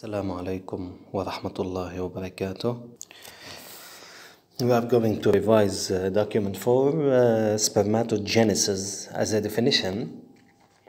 السلام عليكم ورحمة الله وبركاته. We are going to revise uh, document 4 uh, spermatogenesis as a definition.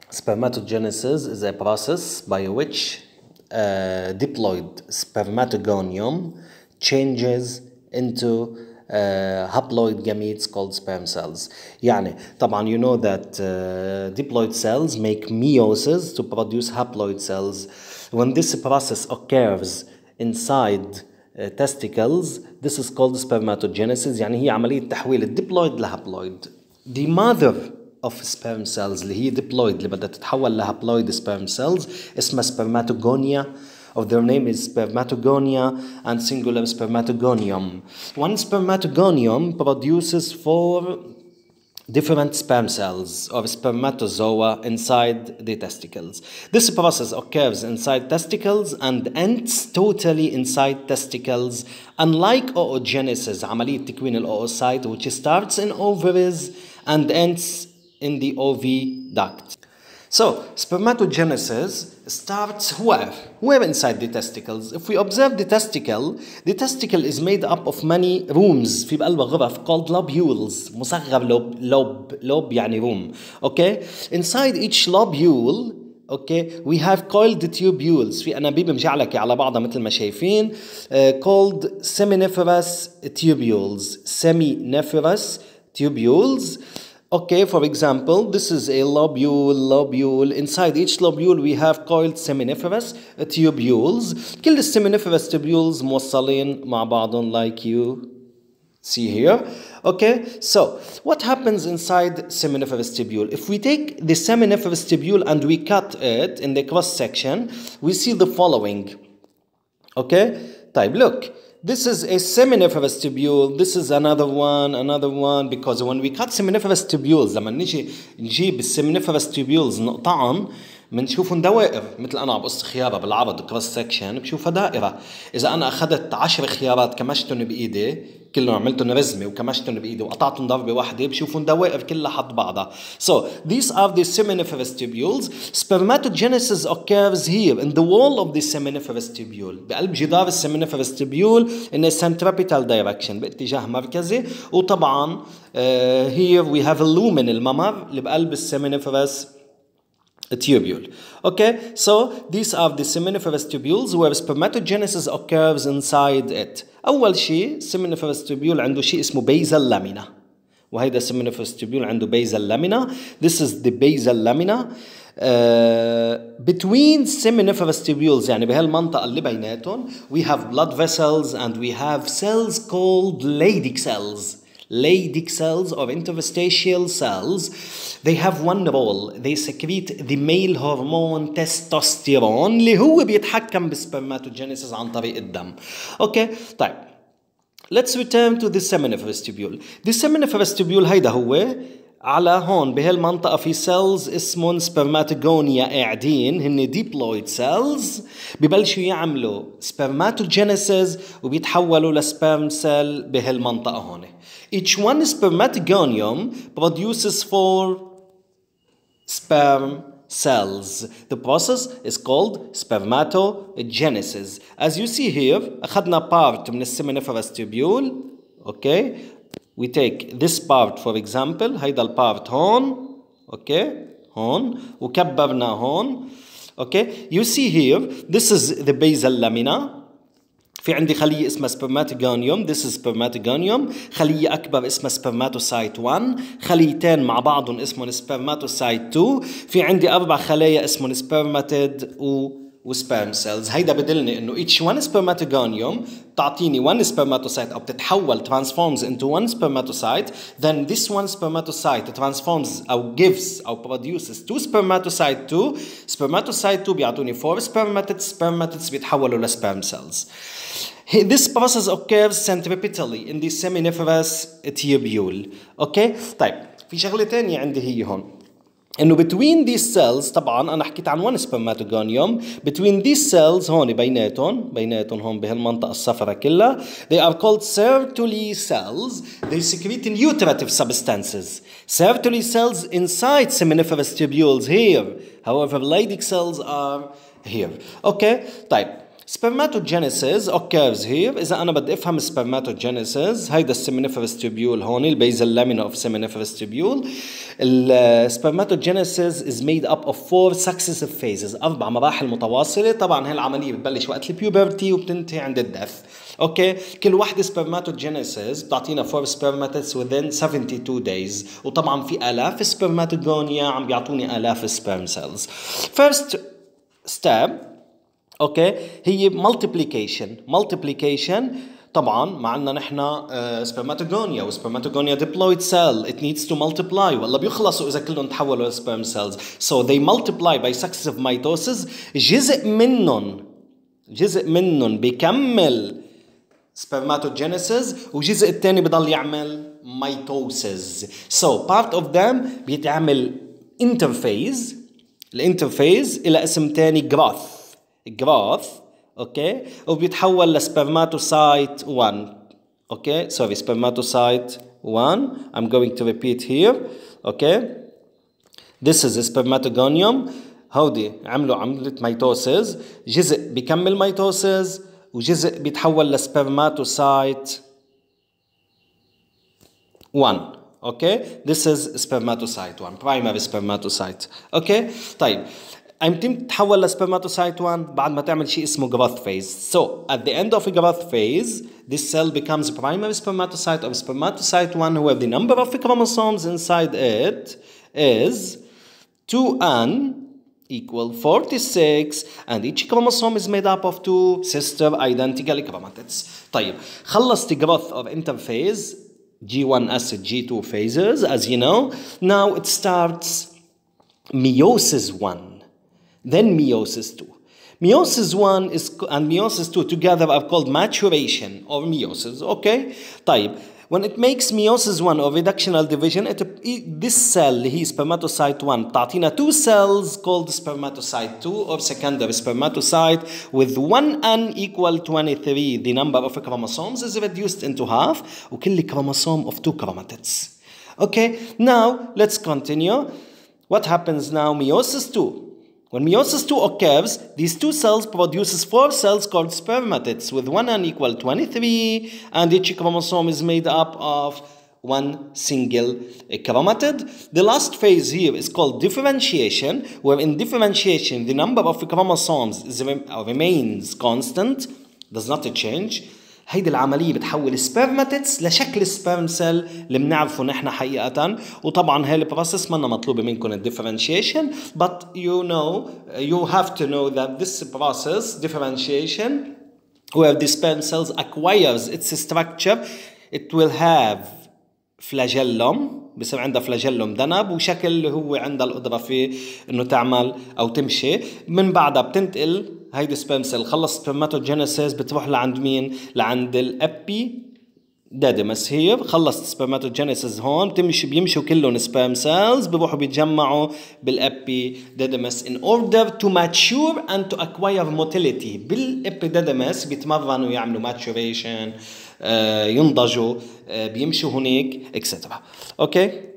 Spermatogenesis is a process by which uh, diploid spermatogonium changes into uh, haploid gametes called sperm cells. يعني طبعا you know that uh, diploid cells make meiosis to produce haploid cells. When this process occurs inside uh, testicles, this is called spermatogenesis يعني هي عملية تحويل الديبلويد لهابلويد. The mother of sperm cells اللي هي diploid اللي بدها تتحول لهابلويد sperm cells اسمها spermatogonia of their name is spermatogonia and singular spermatogonium. One spermatogonium produces four different sperm cells of spermatozoa inside the testicles. This process occurs inside testicles and ends totally inside testicles, unlike oogenesis, عملية تكوين oocyte, which starts in ovaries and ends in the oviduct. So, spermatogenesis starts where? Where inside the testicles? If we observe the testicle, the testicle is made up of many rooms في بقلبها غرف called lobules مصغر لوب لوب لوب يعني room okay inside each lobule okay we have coiled tubules في انابيب مجعلكه على بعضها مثل ما شايفين uh, called seminiferous tubules seminiferous tubules Okay, for example, this is a lobule, lobule. Inside each lobule we have coiled seminiferous tubules. كل الseminiferous tubules موصلين مع بعضهم like you see here. Okay, so what happens inside seminiferous tubule? If we take the seminiferous tubule and we cut it in the cross section, we see the following. Okay, طيب look. This is a seminiferous tubule. This is another one, another one. Because when we cut seminiferous tubules, لما نيجي نجيب السيمينيفرس tubules نقطعهم بنشوفهم دوائر مثل أنا بقص خياره بالعرض كروس سكشن بشوفها دائرة إذا أنا أخذت 10 خيارات كمشتهم بإيدي كلهم عملتهم رزمه وكمشتهم بايدي وقطعتهم ضربه واحدة بشوفهم دوائر كلها حط بعضها so these are the seminiferous tubules spermatogenesis occurs here in the wall of the seminiferous tubule بقلب جدار السيمينيفرس tubule in a centripetal direction باتجاه مركزي وطبعا uh, here we have a lumen الممر اللي بقلب السيمينيفرس tubule. Okay, so these are the seminiferous tubules where spermatogenesis occurs inside it. أول شيء seminiferous tubule عنده شيء اسمه basal lamina. وهيدا seminiferous tubule عنده basal lamina. This is the basal lamina. Uh, between seminiferous tubules يعني بهالمنطقة اللي بيناتهم we have blood vessels and we have cells called Leydig cells. Leydig cells or interstitial cells, they have one role. They secrete the male hormone testosterone اللي هو بيتحكم بالسpermatogenesis عن طريق الدم. اوكي طيب Let's return to the seminiferous tubule. The seminiferous tubule هيدا هو على هون بهالمنطقة في سيلز اسمهم سبرماتوجونيا قاعدين هن ديبلويد سيلز ببلشوا يعملوا سبرماتوجينيسيس وبيتحولوا لسبرم سيل بهالمنطقة هون. Each one spermatogonium produces four sperm cells. The process is called spermatogenesis. As you see here, أخذنا part من الseminiferous tubule. Okay, we take this part for example هيدا البارت هون okay هون وكبرنا هون okay you see here this is the basal lamina في عندي خلية اسمها spermatogonium this is spermatogonium خلية أكبر اسمها spermatocyte 1 خليتين مع بعضهم اسمهم spermatocyte 2 في عندي أربع خلايا اسمهم spermatid و وسبرم سيلز هيدا بدلني انه each one spermatogonium تعطيني one spermatocyte أو بتتحول transforms into one spermatocyte then this one spermatocyte transforms أو gives أو produces two spermatocyte 2 spermatocyte 2 بيعطوني four spermatids spermatids بيتحولوا لسبرم cells This process occurs centripetally in the seminiferous tubule. Okay? طيب في شغلة تانية عندي هي هون. انه between these cells طبعا انا حكيت عن one spermatogonium between these cells هون بيناتهم بيناتهم هون بهالمنطقه الصفراء كلها they are called Sertoli cells they secrete nutritive substances Sertoli cells inside seminiferous tubules here however Leydig cells are here okay طيب سبرماتوجينيسيس أو كيرفز هير اذا أنا بدي افهم سبرماتوجينيسيس هيدا السيمينيفيرس تيبيول هون البيزل لامينا اوف سيمينيفيرس تيبيول السبرماتوجينيسيس از ميد اب اوف فور سكسيسيف فيزز أربع مراحل متواصلة. طبعا هي العملية بتبلش وقت البيوبرتي وبتنتهي عند الدث أوكي كل وحده سبرماتوجينيسيس بتعطينا فور سبرماتس وذين 72 دايز وطبعا في آلاف سبرماتوجونيا عم بيعطوني آلاف سبرم سيلز فيرست ستيب أوكي؟ هي ملتيبليكيشن ملتيبليكيشن طبعا ما عندنا نحن سبرماتوجونيا وسبرماتوجونيا ديبلويد سيل ات نيدز تو مالتيبلاي ولا بيخلصوا إذا كلهم تحولوا لسبرم سيلز سو ذي مالتيبلاي باي سكسيف ميتوسز جزء منهم جزء منهم بيكمل سبرماتوجينيسيس وجزء الثاني بضل يعمل ميتوسيس سو بارت اوف ذيم بيتعمل انترفيز الانترفيز إلى اسم ثاني جراث growth أوكي؟ وبيتحول لسبرماتوسايت 1 أوكي؟ سوري سبرماتوسايت 1 I'm going to repeat here. okay this is spermatogonium. هودي عملوا عملة ميتوسيس. جزء بيكمل ميتوسيس وجزء بيتحول لسبرماتوسايت 1 أوكي؟ This is spermatocyte 1 primary spermatocyte أوكي؟ طيب. ايمتى تتحول لسبرماتوسايت 1 بعد ما تعمل شيء اسمه growth phase so at the end of a growth phase this cell becomes primary spermatocyte or spermatocyte 1 where the number of chromosomes inside it is 2n equal 46 and each chromosome is made up of two sister identical chromatids طيب خلصت growth of interphase G1 acid G2 phases as you know now it starts meiosis 1 then meiosis 2 meiosis 1 is and meiosis 2 together are called maturation or meiosis okay طيب when it makes meiosis 1 or reductional division it, this cell اللي هي spermatocyte 1 بتعطينا two cells called spermatocyte 2 or secondary spermatocyte with 1n equal 23 the number of chromosomes is reduced into half وكل chromosome of two chromatids okay now let's continue what happens now meiosis 2 when meiosis 2 occurs, these two cells produces four cells called spermatids with 1n equal 23 and each chromosome is made up of one single chromatid. The last phase here is called differentiation, where in differentiation the number of chromosomes remains constant, does not change. هيدي العملية بتحول سبرماتيتس لشكل سبرم سيل اللي بنعرفه نحن حقيقة وطبعا هاي البروسيس منا مطلوبة منكم الديفرنشيشن but you know you have to know that this process differentiation where the sperm cells acquires its structure it will have flagellum بصير عندها فلاجيلوم ذنب وشكل اللي هو عندها القدرة في إنه تعمل أو تمشي. من بعدها بتنتقل هيدي سبيرم سيل خلص سبرماتوجينيسيس بتروح لعند مين؟ لعند الأبي. دادمس هي خلصت سبرماتوجينيسيس هون. بتمشي بيمشوا كلهم سبيرم سيلز بيروحوا بيتجمعوا بالأبي. دادمس in order to mature and to acquire motility. بالأبي دادمس بيتمرنوا يعملوا maturation. آه ينضجوا. آه بيمشوا هناك اكسترا أوكي